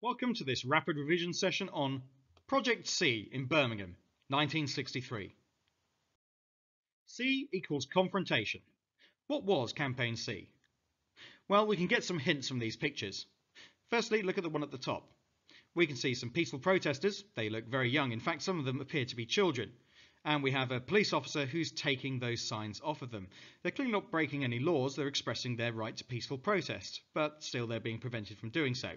Welcome to this rapid revision session on Project C in Birmingham, 1963. C equals confrontation. What was Campaign C? Well, we can get some hints from these pictures. Firstly, look at the one at the top. We can see some peaceful protesters. They look very young. In fact, some of them appear to be children. And we have a police officer who's taking those signs off of them. They're clearly not breaking any laws. They're expressing their right to peaceful protest, but still they're being prevented from doing so.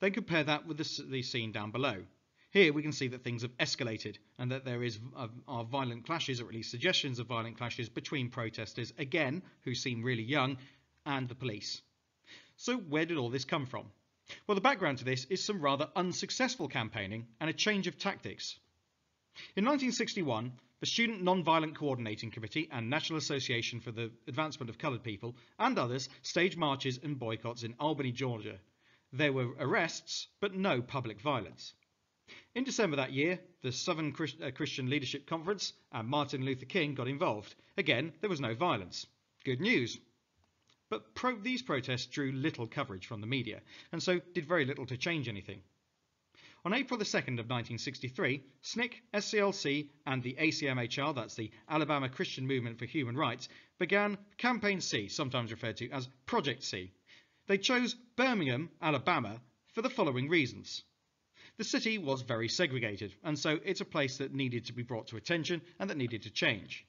Then compare that with the, the scene down below. Here we can see that things have escalated and that there is uh, are violent clashes, or at least suggestions of violent clashes between protesters, again, who seem really young, and the police. So where did all this come from? Well, the background to this is some rather unsuccessful campaigning and a change of tactics. In 1961, the Student Nonviolent Coordinating Committee and National Association for the Advancement of Coloured People and others staged marches and boycotts in Albany, Georgia, there were arrests, but no public violence. In December that year, the Southern uh, Christian Leadership Conference and Martin Luther King got involved. Again, there was no violence. Good news. But pro these protests drew little coverage from the media, and so did very little to change anything. On April the 2nd of 1963, SNCC, SCLC, and the ACMHR, that's the Alabama Christian Movement for Human Rights, began Campaign C, sometimes referred to as Project C, they chose Birmingham, Alabama, for the following reasons. The city was very segregated, and so it's a place that needed to be brought to attention and that needed to change.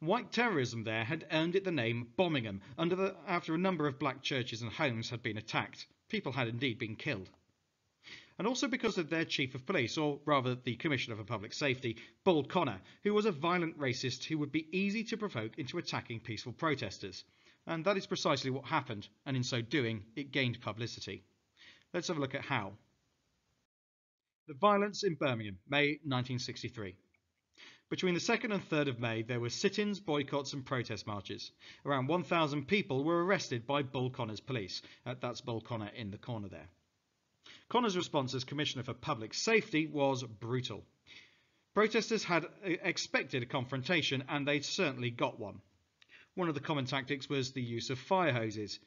White terrorism there had earned it the name Bombingham the, after a number of black churches and homes had been attacked. People had indeed been killed. And also because of their chief of police, or rather the Commissioner for Public Safety, Bull Connor, who was a violent racist who would be easy to provoke into attacking peaceful protesters. And that is precisely what happened, and in so doing, it gained publicity. Let's have a look at how. The violence in Birmingham, May 1963. Between the 2nd and 3rd of May, there were sit-ins, boycotts and protest marches. Around 1,000 people were arrested by Bull Connor's police. Uh, that's Bull Connor in the corner there. Connor's response as Commissioner for Public Safety was brutal. Protesters had uh, expected a confrontation and they certainly got one. One of the common tactics was the use of fire hoses.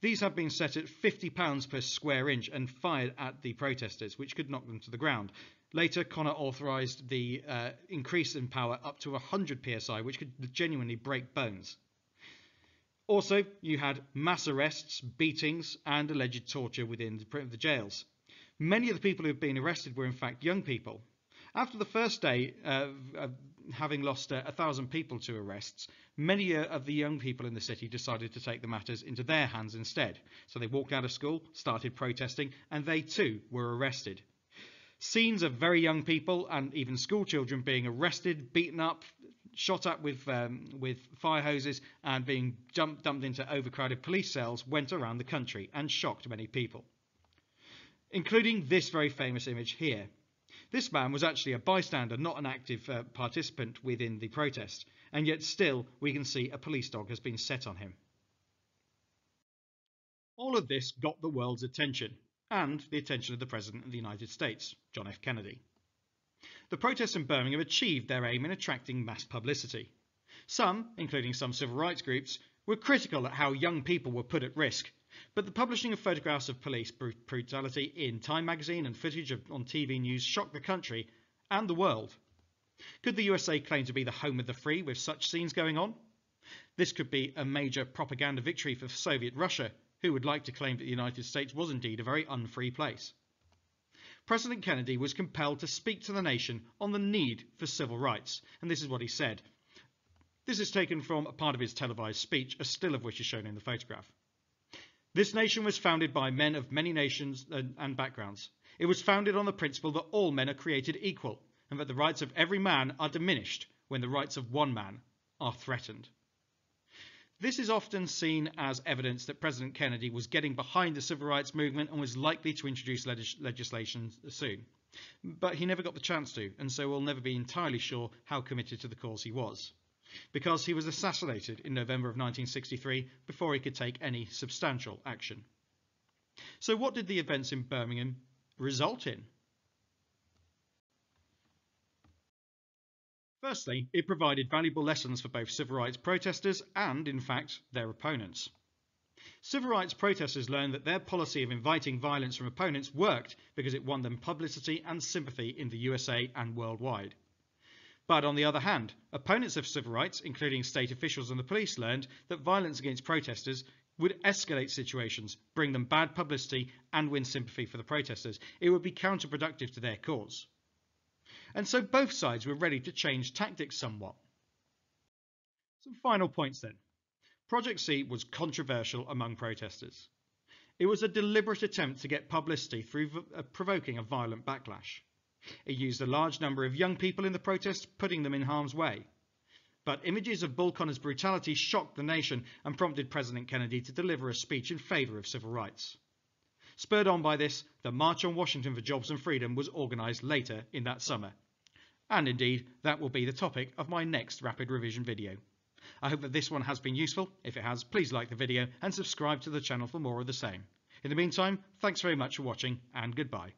These had been set at £50 per square inch and fired at the protesters, which could knock them to the ground. Later, Connor authorised the uh, increase in power up to 100 psi, which could genuinely break bones. Also, you had mass arrests, beatings, and alleged torture within the jails. Many of the people who had been arrested were in fact young people. After the first day, uh, having lost uh, a thousand people to arrests, many uh, of the young people in the city decided to take the matters into their hands instead. So they walked out of school, started protesting, and they too were arrested. Scenes of very young people and even school children being arrested, beaten up, shot at with um, with fire hoses, and being dumped into overcrowded police cells went around the country and shocked many people, including this very famous image here. This man was actually a bystander, not an active uh, participant within the protest, and yet still we can see a police dog has been set on him. All of this got the world's attention, and the attention of the President of the United States, John F. Kennedy. The protests in Birmingham achieved their aim in attracting mass publicity. Some, including some civil rights groups, were critical at how young people were put at risk but the publishing of photographs of police brutality in Time magazine and footage of, on TV news shocked the country and the world. Could the USA claim to be the home of the free with such scenes going on? This could be a major propaganda victory for Soviet Russia, who would like to claim that the United States was indeed a very unfree place. President Kennedy was compelled to speak to the nation on the need for civil rights, and this is what he said. This is taken from a part of his televised speech, a still of which is shown in the photograph. This nation was founded by men of many nations and backgrounds. It was founded on the principle that all men are created equal and that the rights of every man are diminished when the rights of one man are threatened. This is often seen as evidence that President Kennedy was getting behind the civil rights movement and was likely to introduce legislation soon. But he never got the chance to, and so we'll never be entirely sure how committed to the cause he was because he was assassinated in November of 1963 before he could take any substantial action. So what did the events in Birmingham result in? Firstly, it provided valuable lessons for both civil rights protesters and, in fact, their opponents. Civil rights protesters learned that their policy of inviting violence from opponents worked because it won them publicity and sympathy in the USA and worldwide. But on the other hand, opponents of civil rights, including state officials and the police, learned that violence against protesters would escalate situations, bring them bad publicity, and win sympathy for the protesters. It would be counterproductive to their cause. And so both sides were ready to change tactics somewhat. Some final points then. Project C was controversial among protesters. It was a deliberate attempt to get publicity through uh, provoking a violent backlash. It used a large number of young people in the protest, putting them in harm's way. But images of Bull Connor's brutality shocked the nation and prompted President Kennedy to deliver a speech in favour of civil rights. Spurred on by this, the March on Washington for Jobs and Freedom was organised later in that summer. And indeed, that will be the topic of my next rapid revision video. I hope that this one has been useful. If it has, please like the video and subscribe to the channel for more of the same. In the meantime, thanks very much for watching and goodbye.